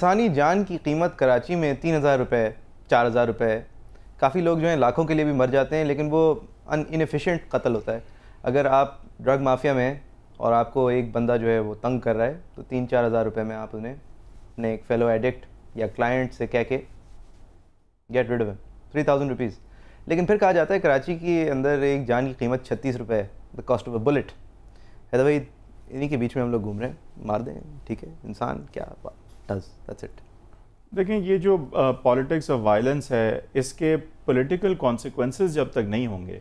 इंसानी जान की कीमत कराची में तीन हज़ार रुपये चार हज़ार रुपये काफ़ी लोग जो हैं लाखों के लिए भी मर जाते हैं, लेकिन वो अन इनफिशेंट कत्ल होता है। अगर आप ड्रग माफिया में और आपको एक बंदा जो है वो तंग कर रहा है तो तीन चार हज़ार रुपये में आप उन्हें अपने एक फेलो एडिक्ट या क्लाइंट से कह के get rid three thousand rupees लेकिन फिर कहा जाता है कराची के अंदर एक जान की कीमत छत्तीस रुपये है। The cost of a bullet है तो भाई, इन्हीं के बीच में हम लोग घूम रहे हैं। मार दें। ठीक है? इंसान, क्या डज दैट्स इट देखें ये जो पॉलिटिक्स ऑफ़ वायलेंस है, इसके पॉलिटिकल कॉन्सिक्वेंसेस जब तक नहीं होंगे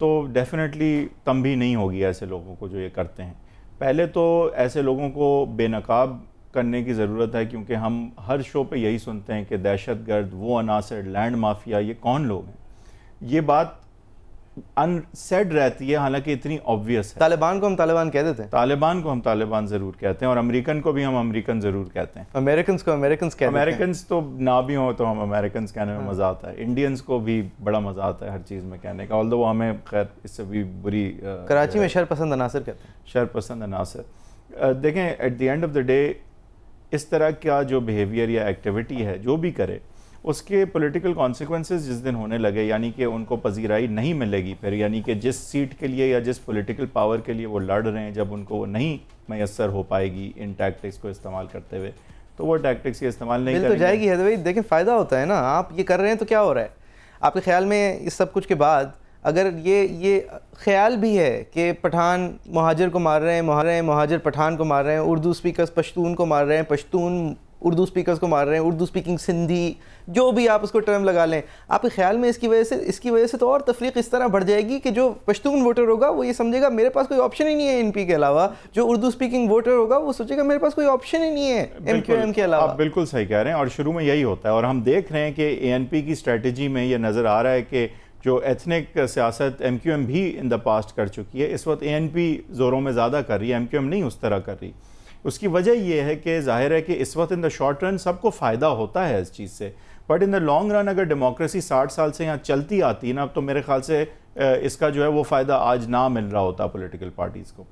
तो डेफिनेटली कम भी नहीं होगी ऐसे लोगों को जो ये करते हैं। पहले तो ऐसे लोगों को बेनकाब करने की ज़रूरत है, क्योंकि हम हर शो पे यही सुनते हैं कि दहशत गर्द वो अनासर, लैंड माफिया, ये कौन लोग हैं? ये बात अनसेड रहती है हालाँकि इतनी ऑब्वियस है। तालिबान को हम तालिबान कह देते हैं। तालिबान को हम तालिबान ज़रूर कहते हैं और अमेरिकन को भी हम अमेरिकन ज़रूर कहते हैं। अमेरिकन को अमेरिकन कहते अमेरिकन तो ना भी हो तो हम अमेरिकन कहने में हाँ। मज़ा आता है। इंडियंस को भी बड़ा मज़ा आता है हर चीज़ में कहने का ऑल वो हमें खैर इससे भी बुरी कराची में शर पसंद अनासर कहते हैं। शर पसंद अनासर देखें at the end of the day इस तरह का जो बिहेवियर या एक्टिविटी है जो भी करे उसके पॉलिटिकल कॉन्सिक्वेंसेज जिस दिन होने लगे यानी कि उनको पजीराई नहीं मिलेगी फिर यानी कि जिस सीट के लिए या जिस पॉलिटिकल पावर के लिए वो लड़ रहे हैं जब उनको वो नहीं मैसर हो पाएगी इन टैक्टिक्स को इस्तेमाल करते हुए तो वो टैक्टिक्स ये इस्तेमाल नहीं तो जाएगी है तो भाई देखें फ़ायदा होता है ना आप ये कर रहे हैं तो क्या हो रहा है? आपके ख्याल में इस सब कुछ के बाद अगर ये ये ख्याल भी है कि पठान महाजर को मार रहे हैं मार रहे हैं महाजर पठान को मार रहे हैं उर्दू स्पीकर्स पश्तून को मार रहे हैं पश्तून उर्दू स्पीकर्स को मार रहे हैं उर्दू स्पीकिंग सिंधी जो भी आप उसको टर्म लगा लें। आपके ख्याल में इसकी वजह से इसकी वजह से तो और तफरीक इस तरह बढ़ जाएगी कि जो पश्तून वोटर होगा वो ये समझेगा मेरे पास कोई ऑप्शन ही नहीं है एनपी के अलावा। जो उर्दू स्पीकिंग वोटर होगा वो सोचेगा मेरे पास कोई ऑप्शन ही नहीं है एम क्यू एम के अलावा। आप बिल्कुल सही कह रहे हैं और शुरू में यही होता है। और हम देख रहे हैं कि ए एन पी की स्ट्रेटजी में यह नज़र आ रहा है कि जो एथनिक सियासत एम क्यू एम भी इन द पास्ट कर चुकी है। इस वक्त ए एन पी ज़ोरों में ज़्यादा कर रही है एम क्यू एम नहीं उस तरह कर रही। उसकी वजह यह है कि ज़ाहिर है कि इस वक्त इन द शॉर्ट रन सबको फ़ायदा होता है इस चीज़ से। But in the long run अगर डेमोक्रेसी साठ साल से यहाँ चलती आती ना तो मेरे ख्याल से इसका जो है वो फ़ायदा आज ना मिल रहा होता पोलिटिकल पार्टीज़ को।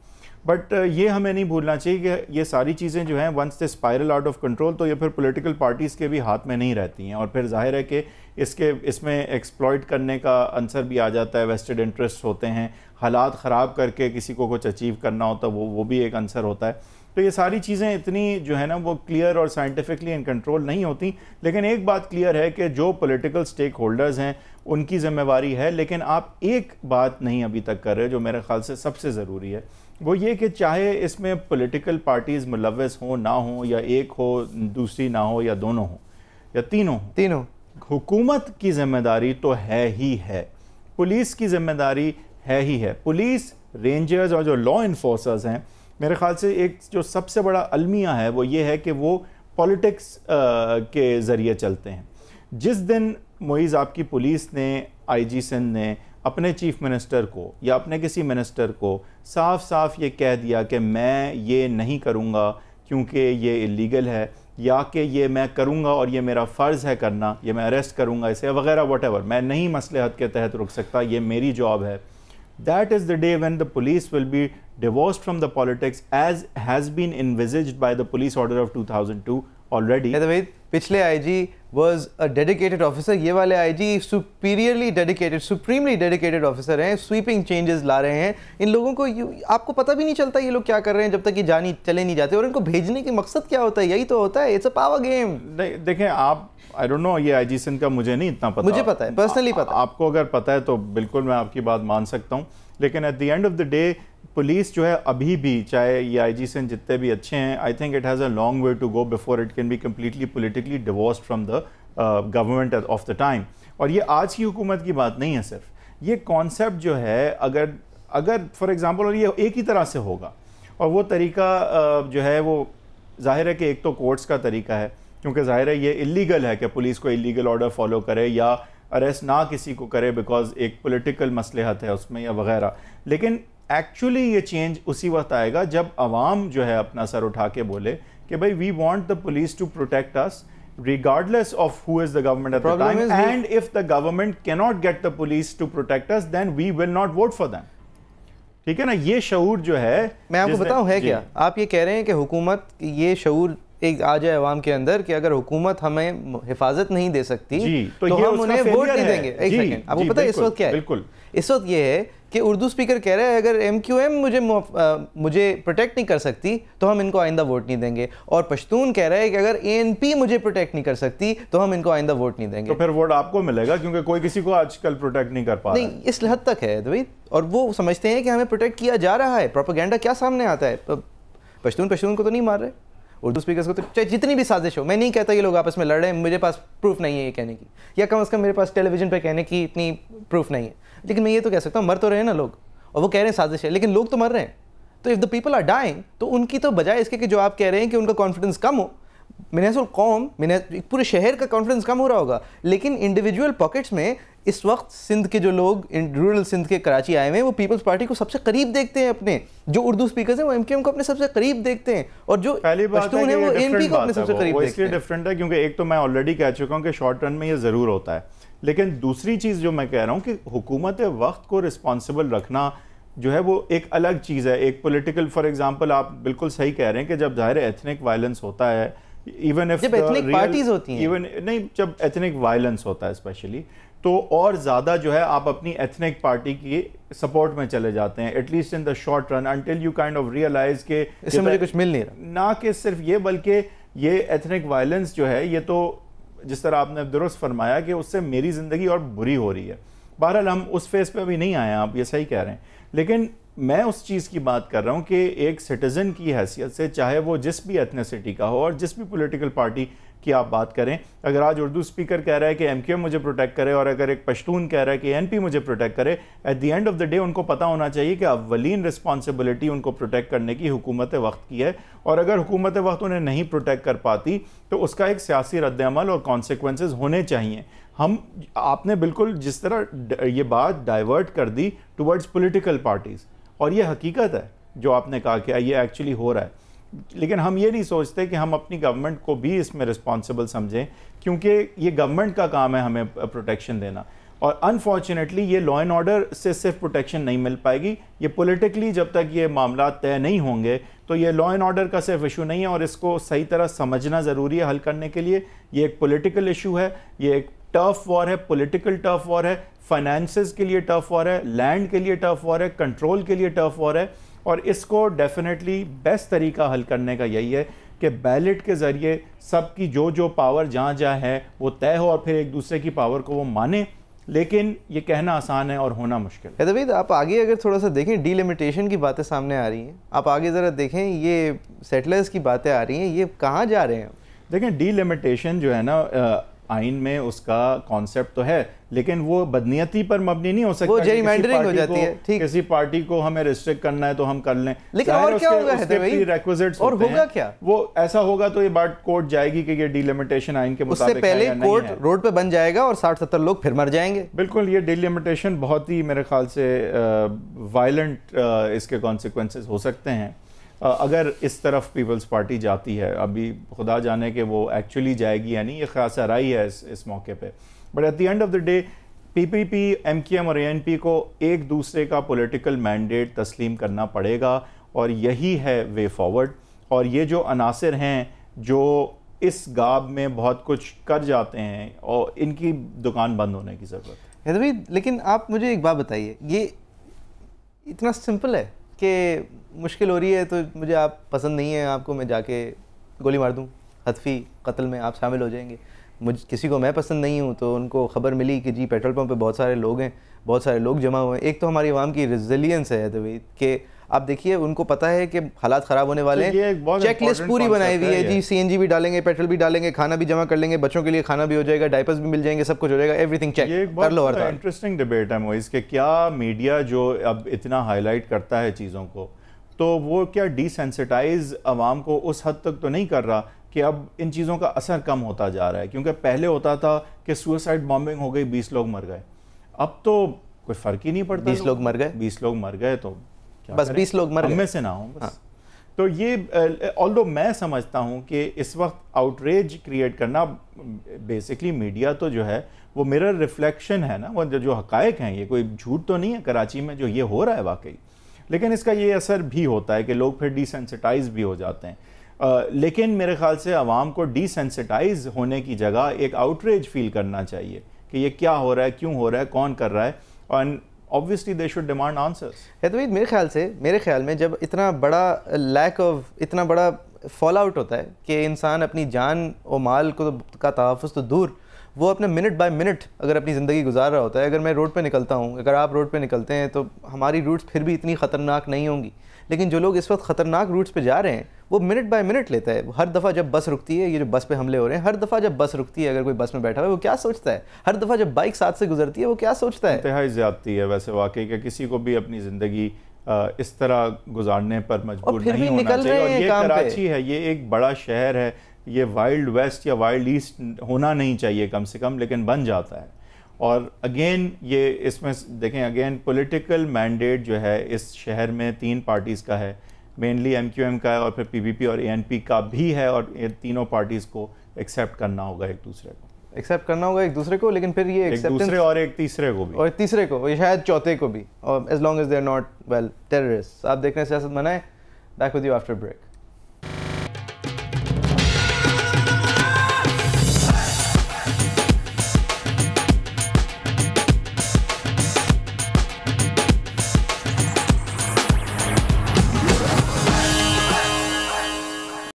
बट ये हमें नहीं भूलना चाहिए कि ये सारी चीज़ें जो हैं once they spiral out of control तो ये फिर पॉलिटिकल पार्टीज़ के भी हाथ में नहीं रहती हैं। और फिर ज़ाहिर है कि इसके, इसमें एक्सप्लॉयट करने का आंसर भी आ जाता है वेस्टेड इंटरेस्ट होते हैं। हालात ख़राब करके किसी को कुछ अचीव करना होता है वो वो भी एक आंसर होता है। तो ये सारी चीज़ें इतनी जो है ना वो क्लियर और साइंटिफिकली इन कंट्रोल नहीं होती। लेकिन एक बात क्लियर है कि जो पॉलिटिकल स्टेक होल्डर्स हैं उनकी जिम्मेवारी है लेकिन आप एक बात नहीं अभी तक कर रहे जो मेरे ख्याल से सबसे ज़रूरी है। वो ये कि चाहे इसमें पॉलिटिकल पार्टीज़ मुलवस हों ना हो या एक हो दूसरी ना हो या दोनों हो या तीनों तीनों। हुकूमत की ज़िम्मेदारी तो है ही है। पुलिस की ज़िम्मेदारी है ही है। पुलिस रेंजर्स और जो लॉ इन्फोर्सर्स हैं, मेरे ख्याल से एक जो सबसे बड़ा अलमिया है वो ये है कि वो पॉलिटिक्स के ज़रिए चलते हैं। जिस दिन मोइज़ आपकी पुलिस ने आईजी सिंध ने अपने चीफ मिनिस्टर को या अपने किसी मिनिस्टर को साफ़ साफ़ ये कह दिया कि मैं ये नहीं करूँगा क्योंकि ये इलीगल है या कि ये मैं करूँगा और ये मेरा फ़र्ज़ है करना, ये मैं अरेस्ट करूँगा, इसे वगैरह वट मैं नहीं मसले के तहत रुक सकता, ये मेरी जॉब है। That is the day when the police will be divorced from the politics as has been envisaged by the police order of 2002 already. By पिछले IG was a dedicated officer ये वाले IG superiorly dedicated supremely dedicated officer हैं sweeping changes ला रहे हैं इन लोगों को आपको पता भी नहीं चलता ये लोग क्या कर रहे हैं जब तक ये जानी चले नहीं जाते और इनको भेजने के मकसद क्या होता है यही तो होता है इट्स अ पावर गेम देखें आप आई डोंट नो ये आईजी सिंह का मुझे नहीं इतना पता। मुझे पता है पर्सनली पता है। आपको अगर पता है तो बिल्कुल मैं आपकी बात मान सकता हूँ। लेकिन at the end of the day police जो है अभी भी चाहे ये आई जी सिंह जितने भी अच्छे हैं I think it has a long way to go before it can be completely politically divorce from the government of the time और ये आज की हुकूमत की बात नहीं है सिर्फ़। ये कॉन्सेप्ट जो है अगर अगर फॉर एग्ज़ाम्पल और ये एक ही तरह से होगा। और वो तरीका uh, जो है वो ज़ाहिर है कि एक तो कोर्ट्स का तरीका है। क्योंकि ज़ाहिर है ये इलीगल है कि पुलिस को इलीगल ऑर्डर फॉलो करे या अरेस्ट ना किसी को करे बिकॉज़ एक पोलिटिकल मसलहत है उसमें या वगैरह। लेकिन एक्चुअली ये चेंज उसी वक्त आएगा जब आवाम जो है अपना सर उठा के बोले कि भाई we want the police to protect us regardless of who is the government at the, the time and if the government cannot get the police to protect us then we will not vote for them ठीक है ना? ये शऊर जो है मैं आपको बताऊँ है क्या? आप ये कह रहे हैं कि हुकूमत ये शऊर एक आ जाए अवाम के अंदर कि अगर हुकूमत हमें हिफाजत नहीं दे सकती तो तो हम उन्हें वोट नहीं देंगे। एक सेकंड आपको पता है इस वक्त क्या है? बिल्कुल। इस वक्त ये है कि उर्दू स्पीकर कह रहा है अगर एम क्यू एम मुझे अ, मुझे प्रोटेक्ट नहीं कर सकती तो हम इनको आइंदा वोट नहीं देंगे। और पश्तून कह रहा है कि अगर ए एन पी मुझे प्रोटेक्ट नहीं कर सकती तो हम इनको आइंदा वोट नहीं देंगे। तो फिर वोट आपको मिलेगा क्योंकि कोई किसी को आजकल प्रोटेक्ट नहीं कर पा नहीं इस हद तक है भाई और वो समझते हैं कि हमें प्रोटेक्ट किया जा रहा है। प्रोपागेंडा क्या सामने आता है? पश्तून पश्तून को तो नहीं मार रहे। उर्दू स्पीकर्स को तो चाहे जितनी भी साजिश हो, मैं नहीं कहता ये लोग आपस में लड़ रहे हैं मुझे पास प्रूफ नहीं है ये कहने की। या कम अज़ कम मेरे पास टेलीविज़न पर कहने की इतनी प्रूफ नहीं है। लेकिन मैं ये तो कह सकता हूँ, मर तो रहे हैं ना लोग, और वो कह रहे हैं साजिश है, लेकिन लोग तो मर रहे हैं। तो if the people are dying तो उनकी तो बजाय इसके कि जो आप कह रहे हैं कि उनका कॉन्फिडेंस कम हो मिनेसुल कौम मिने पूरे शहर का कॉन्फिडेंस कम हो रहा होगा। लेकिन इंडिविजुअल पॉकेट्स में इस वक्त सिंध के जो लोग रूरल सिंध के कराची आए हुए हैं वो पीपल्स पार्टी को सबसे करीब देखते हैं अपने। जो उर्दू स्पीकर्स हैं वो एमकेएम को अपने सबसे करीब देखते हैं। और जो पहली बात है है वो एमपी को अपने सबसे वो। करीब वो देखते इसलिए हैं। डिफरेंट है क्योंकि एक तो मैं ऑलरेडी कह चुका हूँ कि शॉर्ट रन में ये ज़रूर होता है। लेकिन दूसरी चीज़ जो मैं कह रहा हूँ कि हुकूमत वक्त को रिस्पॉन्सिबल रखना जो है वो एक अलग चीज़ है। एक पोलिटिकल फॉर एग्ज़ाम्पल आप बिल्कुल सही कह रहे हैं कि जब ज़ाहिर एथनिक वायलेंस होता है इवन इफ़ जब ethnic parties होती हैं। इवन नहीं जब एथनिक वायलेंस होता है स्पेशली तो और ज़्यादा जो है आप अपनी एथनिक पार्टी की सपोर्ट में चले जाते हैं at least in the short run until you kind of realise के इससे मुझे कुछ मिल नहीं रहा। ना कि सिर्फ़ ये बल्कि ये एथनिक वायलेंस जो है ये तो जिस तरह आपने दुरुस्त फरमाया कि उससे मेरी ज़िंदगी और बुरी हो रही है। बहरहाल हम उस फेस पे अभी नहीं आए हैं आप ये सही कह रहे हैं। लेकिन मैं उस चीज़ की बात कर रहा हूँ कि एक सिटीज़न की हैसियत से, चाहे वो जिस भी एथनिसिटी का हो और जिस भी पॉलिटिकल पार्टी की आप बात करें, अगर आज उर्दू स्पीकर कह रहा है कि एम मुझे प्रोटेक्ट करे और अगर एक पश्तून कह रहा है कि एन पी मुझे प्रोटेक्ट करे at the end of the day उनको पता होना चाहिए कि अवलिन रिस्पॉन्सिबिलिटी उनको प्रोटेक्ट करने की हुकूमत वक्त की है और अगर हुकूमत वक्त उन्हें नहीं प्रोटेक्ट कर पाती तो उसका एक सियासी रद्दमल और कॉन्सिक्वेंस होने चाहिए। हम, आपने बिल्कुल जिस तरह ये बात डाइवर्ट कर दी टुवर्ड्स पोलिटिकल पार्टीज़ और ये हकीकत है जो आपने कहा कि ये एक्चुअली हो रहा है। लेकिन हम ये नहीं सोचते कि हम अपनी गवर्नमेंट को भी इसमें रिस्पॉन्सिबल समझें, क्योंकि ये गवर्नमेंट का काम है हमें प्रोटेक्शन देना। और अनफॉर्चुनेटली ये लॉ एंड ऑर्डर से सिर्फ़ प्रोटेक्शन नहीं मिल पाएगी। ये पॉलिटिकली जब तक ये मामला तय नहीं होंगे तो ये लॉ एंड ऑर्डर का सिर्फ़ इशू नहीं है और इसको सही तरह समझना ज़रूरी है हल करने के लिए। ये एक पॉलिटिकल इशू है, ये एक टफ वॉर है पॉलिटिकल टफ वॉर है फाइनेंसेस के लिए टफ वॉर है लैंड के लिए टफ वॉर है कंट्रोल के लिए टफ वॉर है और इसको डेफिनेटली बेस्ट तरीका हल करने का यही है कि बैलेट के ज़रिए सबकी जो जो पावर जहाँ जहाँ है वो तय हो और फिर एक दूसरे की पावर को वो माने। लेकिन ये कहना आसान है और होना मुश्किल है। हैदरवीद आप आगे अगर थोड़ा सा देखें डीलिमिटेशन की बातें सामने आ रही हैं। आप आगे ज़रा देखें ये सेटलर्स की बातें आ रही हैं ये कहाँ जा रहे हैं? देखें डीलिमिटेशन जो है ना आइन में उसका कॉन्सेप्ट तो है लेकिन वो बदनीयती पर मबनी नहीं हो सकता वो gerrymandering हो जाती है, ठीक। किसी पार्टी को हमें रिस्ट्रिक्ट करना है तो हम कर लें लेकिन और क्या होगा उसके भाई? और होगा। क्या? वो ऐसा होगा तो ये बात कोर्ट जाएगी कि ये डिलिमिटेशन आइन के मुताबिक है पहले कोर्ट रोड पे बन जाएगा और साठ सत्तर लोग फिर मर जाएँगे बिल्कुल ये डिलिमिटेशन बहुत ही मेरे ख्याल से वायलेंट इसके कॉन्सिक्वेंसेस हो सकते हैं अगर इस तरफ़ पीपल्स पार्टी जाती है, अभी खुदा जाने कि वो एक्चुअली जाएगी या नहीं, ये खासा राई है इस इस मौके पे। But at the end of the day PPP MKM और एएनपी को एक दूसरे का पॉलिटिकल मैंडेट तस्लीम करना पड़ेगा और यही है वे फॉरवर्ड और ये जो अनासर हैं, जो इस गाब में बहुत कुछ कर जाते हैं, और इनकी दुकान बंद होने की ज़रूरत है। लेकिन आप मुझे एक बात बताइए, ये इतना सिंपल है कि मुश्किल हो रही है तो मुझे आप पसंद नहीं है आपको मैं जाके गोली मार दूँ। हतफी कत्ल में आप शामिल हो जाएँगे। मुझ किसी को मैं पसंद नहीं हूँ तो उनको खबर मिली कि जी पेट्रोल पंप पे बहुत सारे लोग हैं बहुत सारे लोग जमा हुए हैं। एक तो हमारी आवाम की रिजिलियंस है हैदरवीद कि आप देखिए उनको पता है कि हालात ख़राब होने वाले तो ये चेक लिस्ट पूरी बनाई हुई है है जी। सीएनजी भी डालेंगे पेट्रोल भी डालेंगे खाना भी जमा कर लेंगे बच्चों के लिए खाना भी हो जाएगा डायपर्स भी मिल जाएँगे सब कुछ हो जाएगा एवरीथिंग चेक कर लो इंटरेस्टिंग डिबेट है मोइस कि क्या मीडिया जो अब इतना हाईलाइट करता है चीज़ों को। तो वो क्या डिसेंसिटाइज आवाम को उस हद तक तो नहीं कर रहा कि अब इन चीज़ों का असर कम होता जा रहा है क्योंकि पहले होता था कि सुसाइड बॉम्बिंग हो गई बीस लोग मर गए अब तो कोई फ़र्क ही नहीं पड़ता 20 लोग मर गए? बीस लोग मर गए तो क्या बस बीस लोग मर गए। में से ना हो बस हाँ। तो ये ऑल्दो मैं समझता हूँ कि इस वक्त आउटरेज क्रिएट करना बेसिकली मीडिया तो जो है वो मिरर रिफ्लेक्शन है ना वो जो, जो हकायक हैं ये कोई झूठ तो नहीं है कराची में जो ये हो रहा है वाकई लेकिन इसका ये असर भी होता है कि लोग फिर डिसेंसिटाइज भी हो जाते हैं। आ, लेकिन मेरे ख्याल से आवाम को डिसेंसिटाइज होने की जगह एक आउटरेज फील करना चाहिए कि ये क्या हो रहा है क्यों हो रहा है कौन कर रहा है और obviously they should demand answers है तो मेरे ख्याल से मेरे ख्याल में जब इतना बड़ा लैक ऑफ़ इतना बड़ा फॉल आउट होता है कि इंसान अपनी जान और माल को का तहफ़ तो दूर वो अपने मिनट बाय मिनट अगर अपनी ज़िंदगी गुजार रहा होता है अगर मैं रोड पे निकलता हूँ अगर आप रोड पे निकलते हैं तो हमारी रूट्स फिर भी इतनी ख़तरनाक नहीं होंगी। लेकिन जो लोग इस वक्त ख़तरनाक रूट्स पे जा रहे हैं वो मिनट बाय मिनट लेता है। हर दफ़ा जब बस रुकती है ये जो बस पे हमले हो रहे हैं हर दफ़ा जब बस रुकती है अगर कोई बस में बैठा हुआ है वो क्या सोचता है? हर दफ़ा जब बाइक साथ से गुजरती है वो क्या सोचता है? इंतहाई ज़्यादती है वैसे वाकई कि किसी को भी अपनी ज़िंदगी इस तरह गुजारने पर मजबूर नहीं होना चाहिए। और ये कराची है ये एक बड़ा शहर है ये वाइल्ड वेस्ट या वाइल्ड ईस्ट होना नहीं चाहिए कम से कम लेकिन बन जाता है। और अगेन ये इसमें देखें अगेन पॉलिटिकल मैंडेट जो है इस शहर में तीन पार्टीज़ का है। मेनली एम क्यू एम का है और फिर पी पी और ए एन पी का भी है और ये तीनों पार्टीज़ को एक्सेप्ट करना होगा एक दूसरे को। एक्सेप्ट करना होगा एक दूसरे को लेकिन फिर ये एक दूसरे और एक तीसरे को भी। और तीसरे को ये शायद चौथे को भी और as long as they are not well terrorist आप देख रहे हैं सियासत मनाए back with you after break